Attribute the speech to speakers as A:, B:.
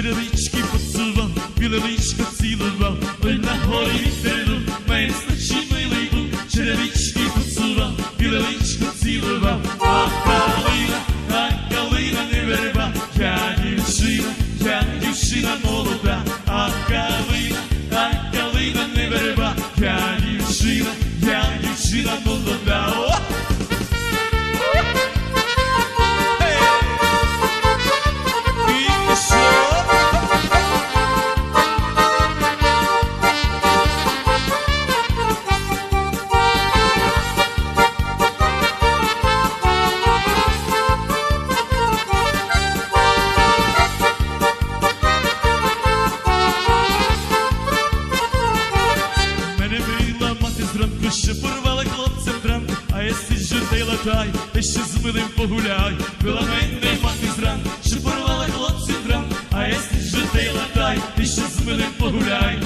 A: Черевички поцував, білевичка цілував, ой на горі вітерину, має стачі милий був, черевички поцував, білевичка цілував, а калина, а калина не верба, я дівчина, я дівчина молода, а калина, а калина не верба, я дівчина, я дівчина молода. Ну що порвала хлопцям тран, а я сиджу латай, та ще з милим погуляй, Біла мене мати зран, що порвала хлопці тран, а я сиджу латай, та ще з милим погуляй.